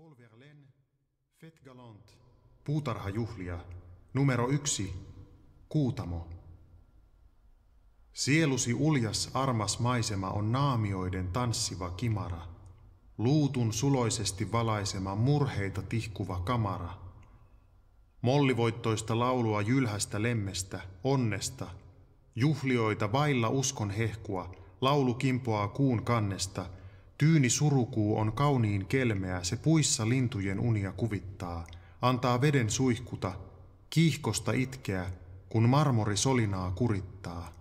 Paul Verlaine, Fet Galant, Puutarhajuhlia, numero yksi, Kuutamo. Sielusi uljas armas maisema on naamioiden tanssiva kimara, luutun suloisesti valaisema murheita tihkuva kamara. Mollivoittoista laulua jylhästä lemmestä, onnesta, juhlioita vailla uskon hehkua, laulu kimpoaa kuun kannesta – Tyyni surukuu on kauniin kelmeä, se puissa lintujen unia kuvittaa, antaa veden suihkuta, kiihkosta itkeä, kun marmori solinaa kurittaa.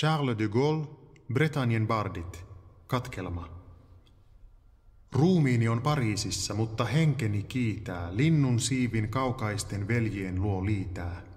Charles de Gaulle, Bretagnen bardit, katkelma. Ruumiini on Pariisissa, mutta henkeni kiitää, linnun siivin kaukaisten veljien luo liitää.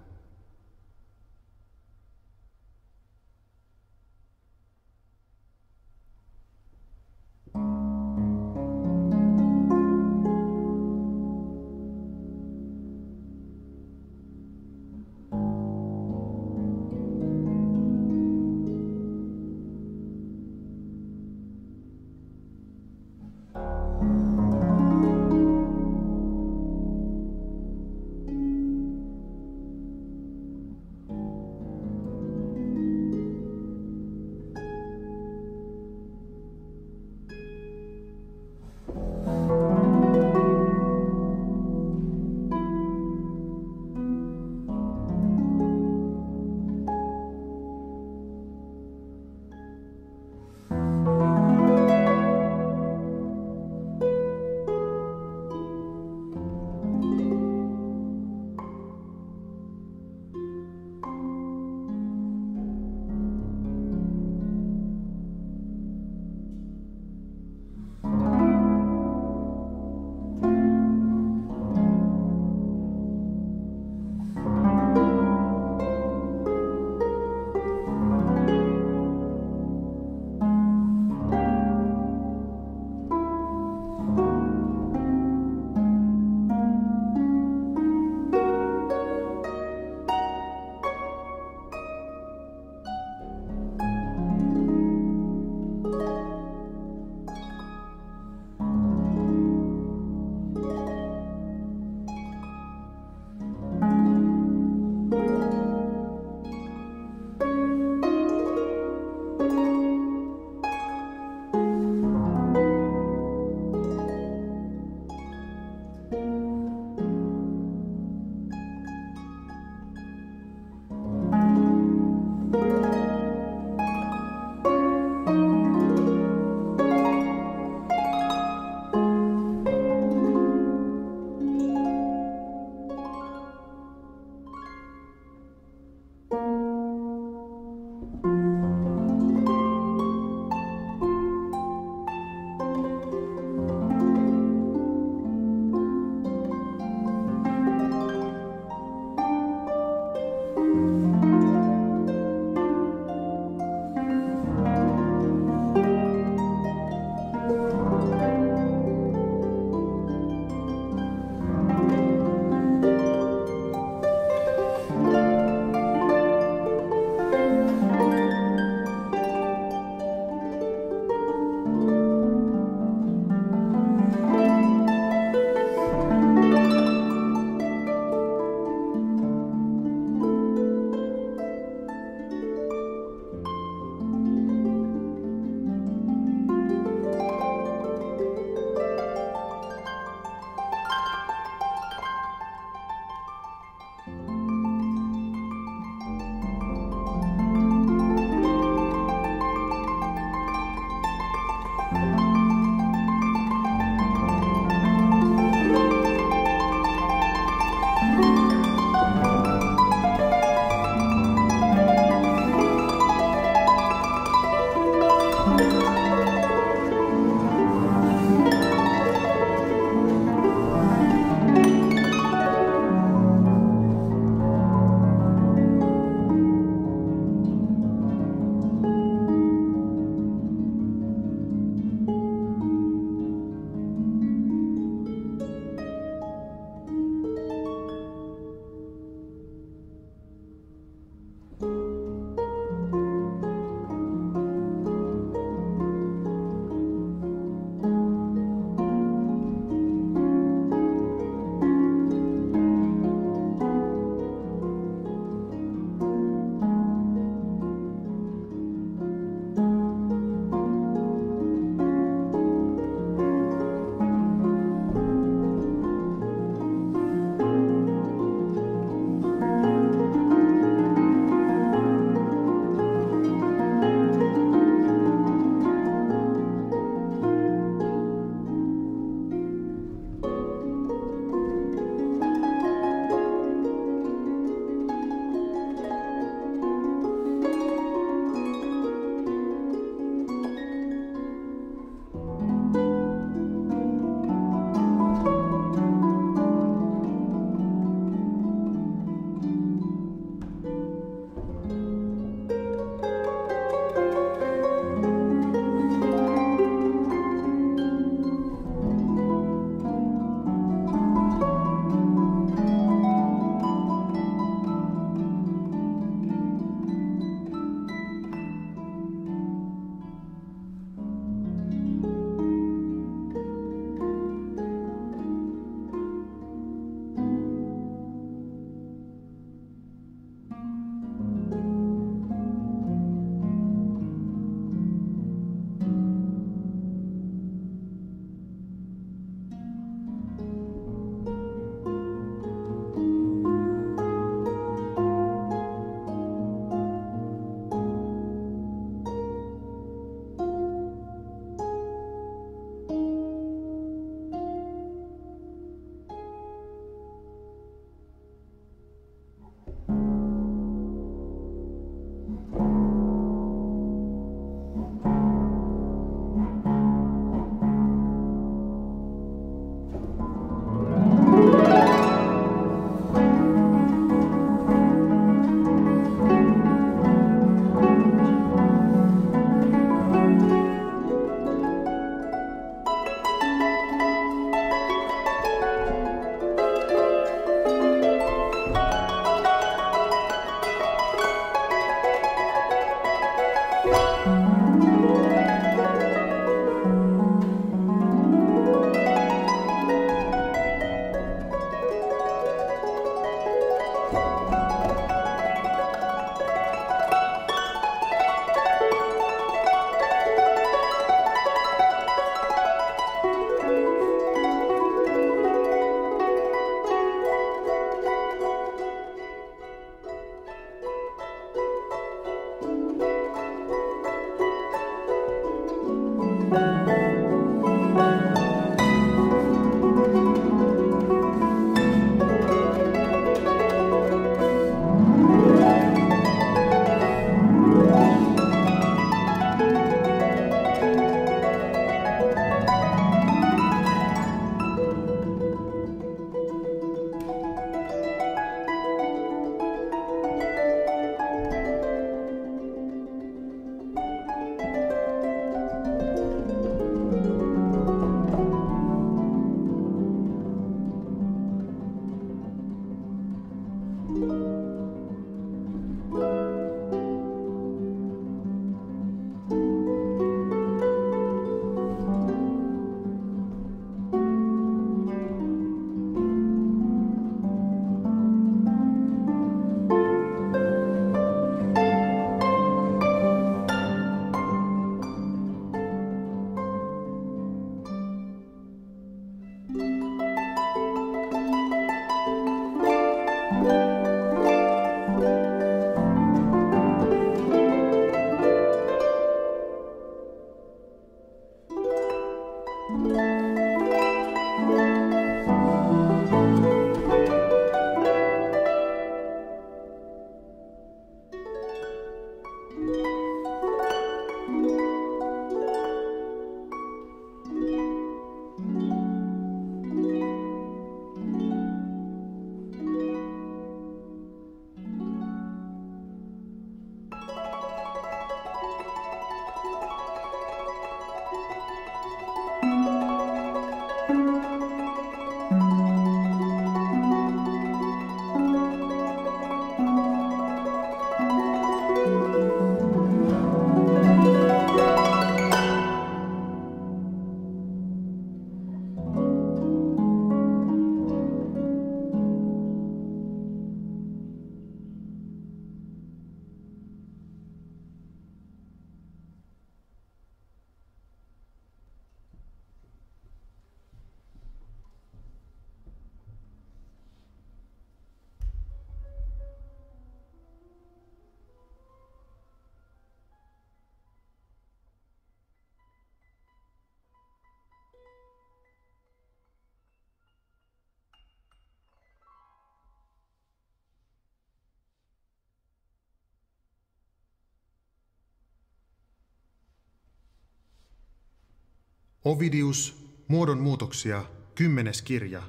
Ovidius, muodon muutoksia, kymmenes kirja,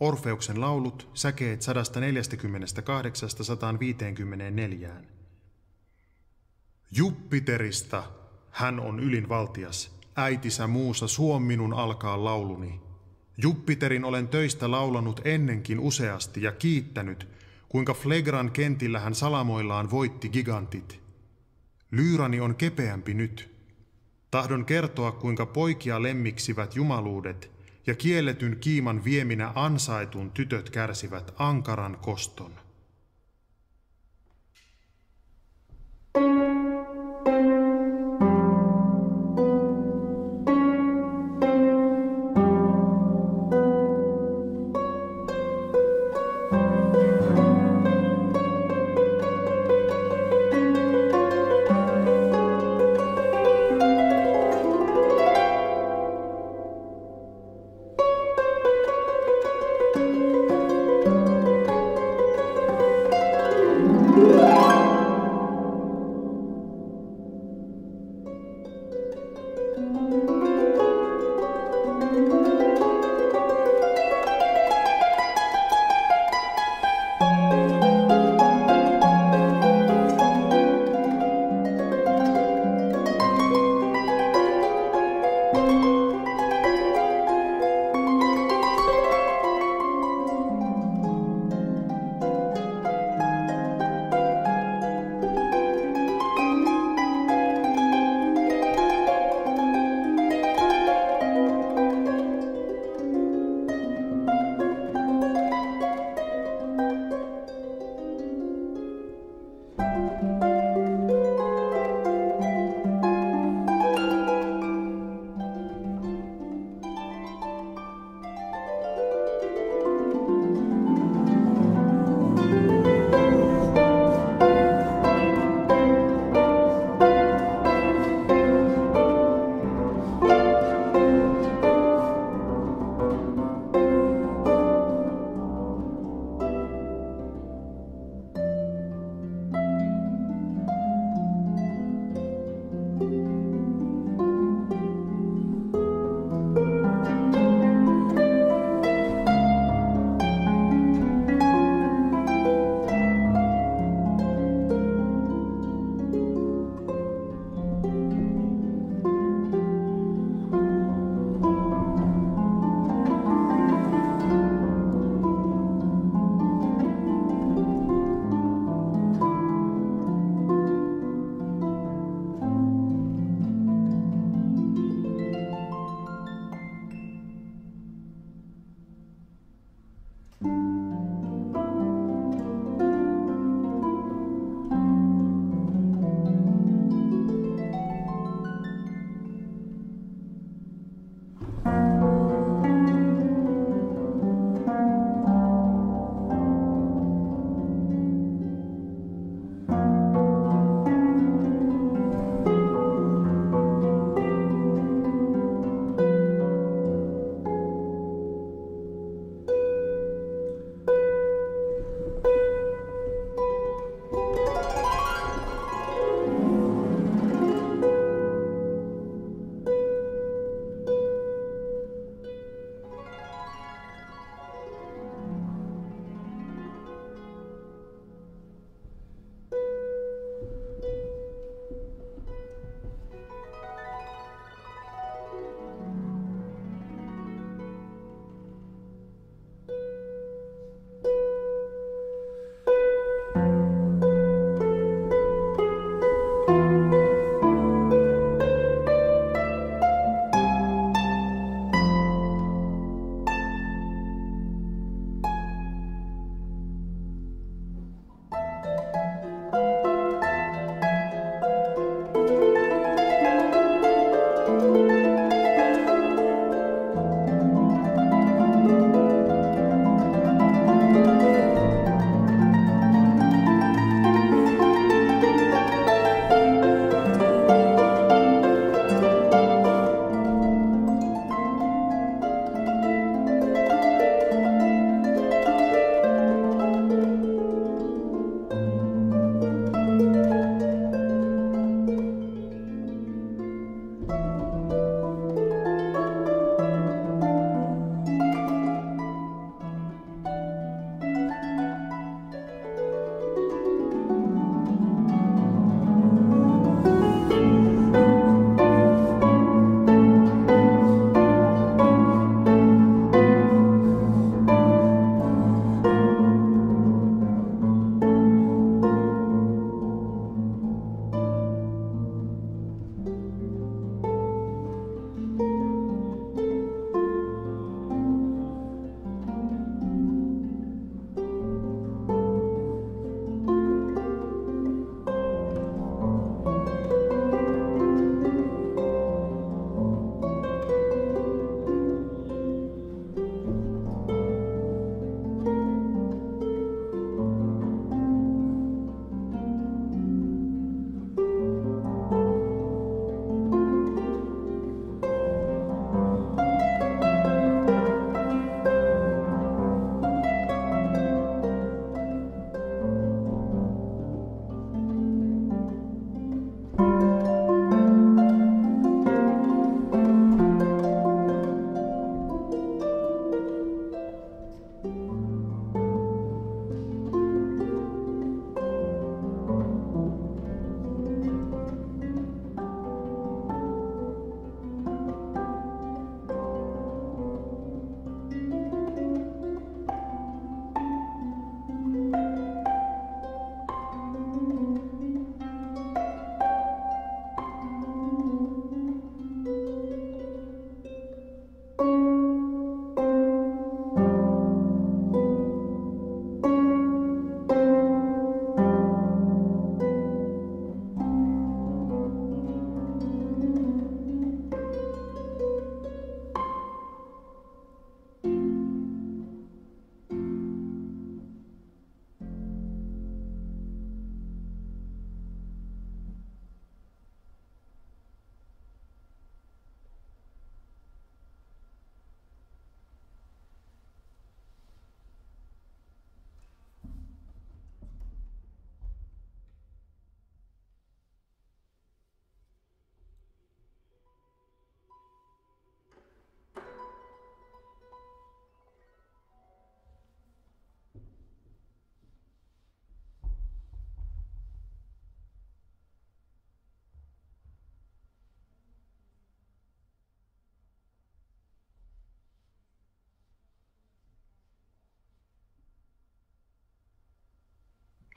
Orfeuksen laulut, säkeet 148-154. Jupiterista, hän on ylinvaltias, äitisä muussa suom minun alkaa lauluni. Jupiterin olen töistä laulanut ennenkin useasti ja kiittänyt, kuinka Flegran kentillä hän salamoillaan voitti gigantit. Lyyrani on kepeämpi nyt – Tahdon kertoa, kuinka poikia lemmiksivät jumaluudet ja kielletyn kiiman vieminä ansaitun tytöt kärsivät ankaran koston.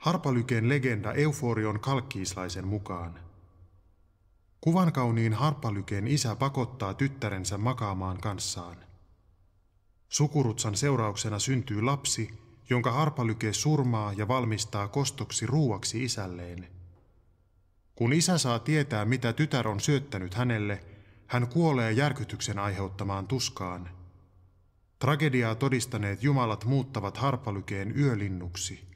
Harpalykeen legenda Euforion kalkkiislaisen mukaan. Kuvan kauniin isä pakottaa tyttärensä makaamaan kanssaan. Sukurutsan seurauksena syntyy lapsi, jonka Harpalyke surmaa ja valmistaa kostoksi ruuaksi isälleen. Kun isä saa tietää, mitä tytär on syöttänyt hänelle, hän kuolee järkytyksen aiheuttamaan tuskaan. Tragediaa todistaneet jumalat muuttavat Harpalykeen yölinnuksi.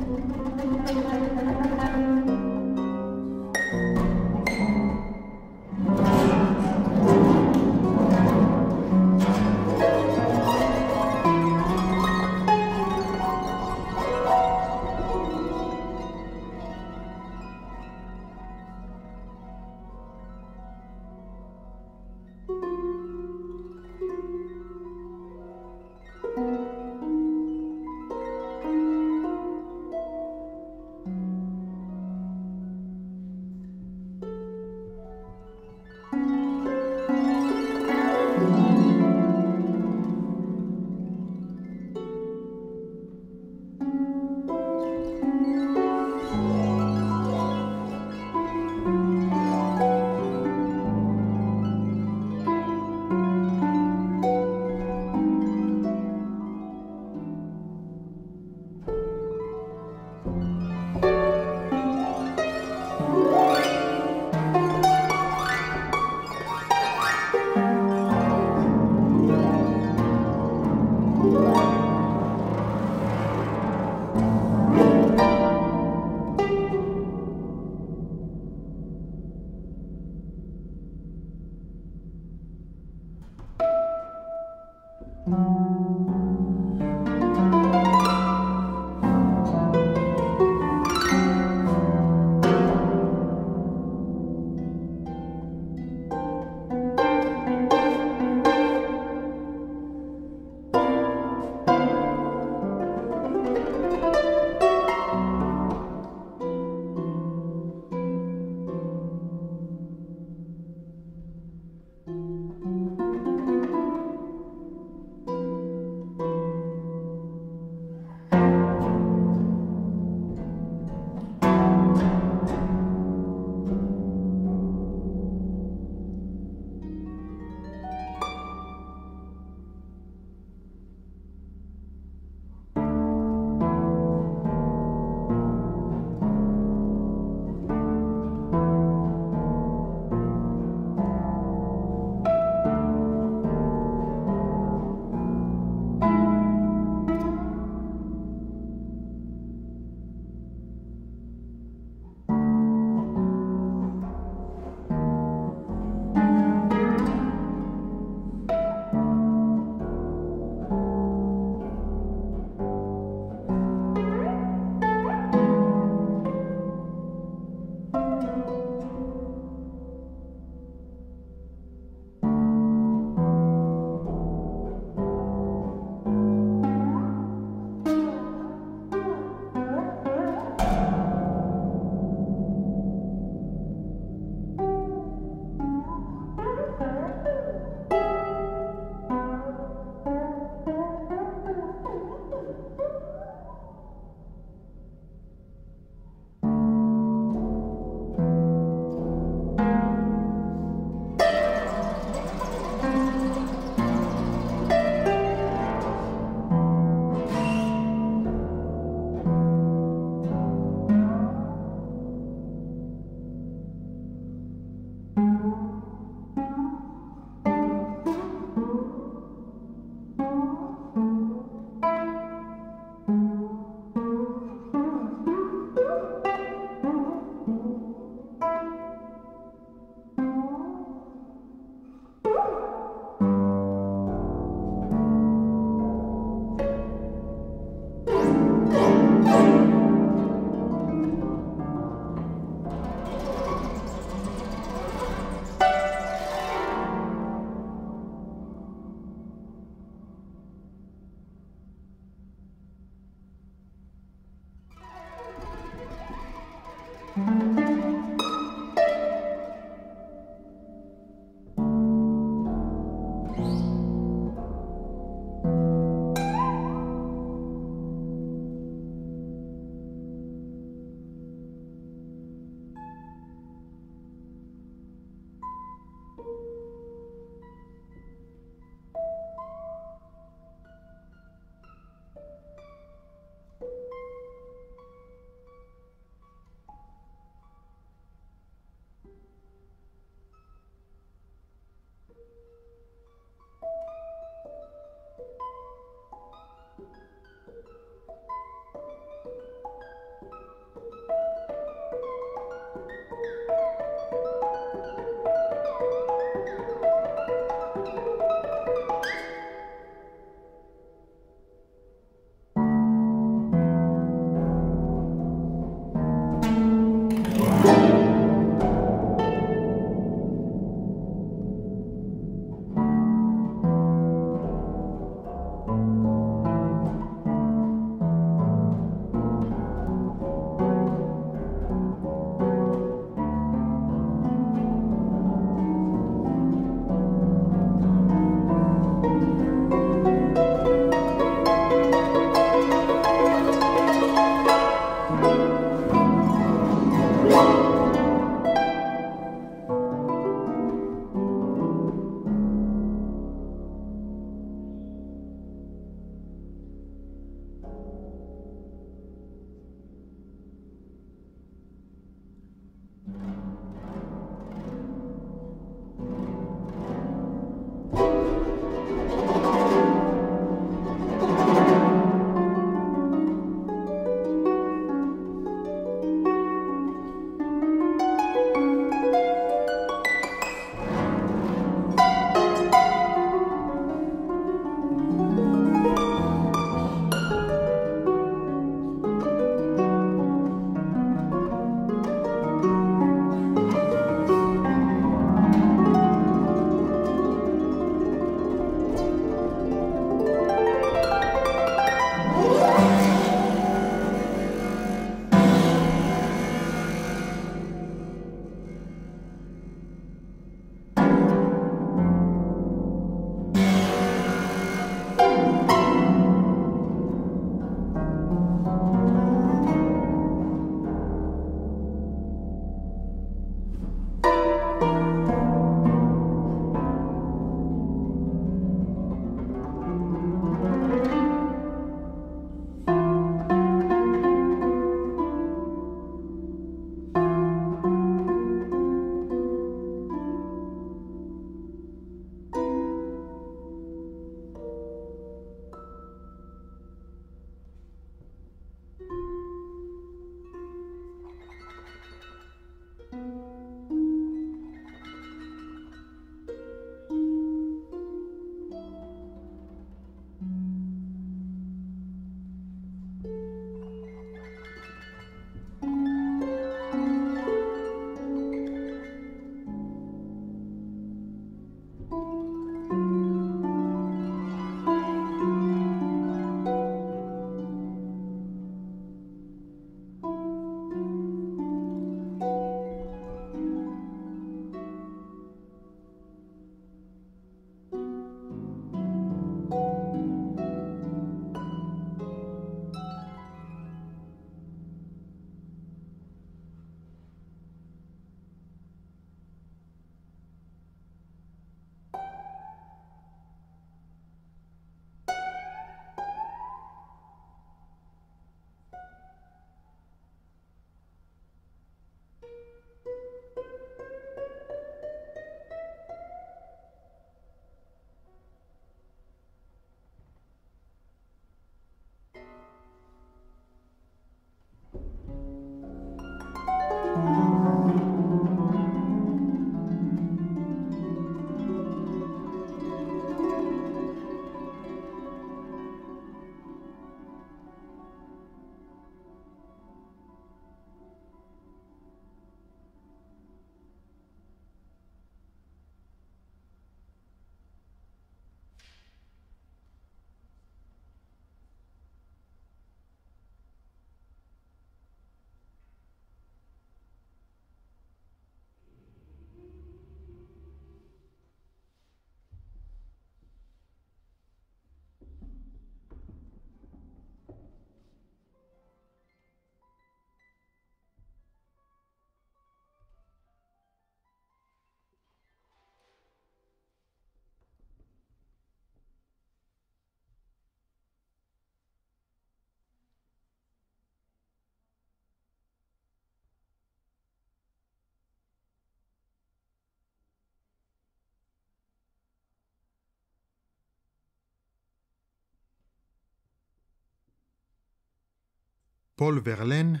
Paul Verlaine,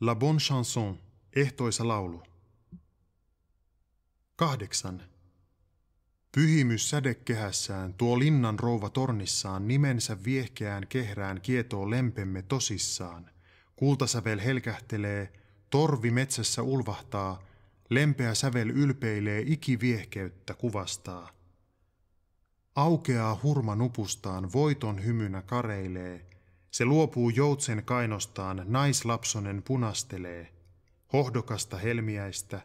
La Bonne Chanson, ehtoisa laulu. Kahdeksan. Pyhimys sädekehässään tuo linnan rouva tornissaan nimensä viehkeään kehrään kietoo lempemme tosissaan. Kultasävel helkähtelee, torvi metsässä ulvahtaa, lempeä sävel ylpeilee ikiviehkeyttä kuvastaa. Aukeaa hurma nupustaan, voiton hymynä kareilee, se luopuu joutsen kainostaan, naislapsonen punastelee, hohdokasta helmiäistä,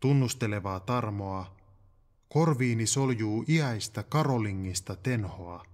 tunnustelevaa tarmoa, korviini soljuu iäistä karolingista tenhoa.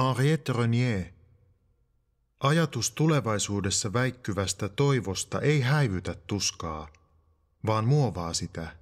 Henriette Renier. Ajatus tulevaisuudessa väikkyvästä toivosta ei häivytä tuskaa, vaan muovaa sitä –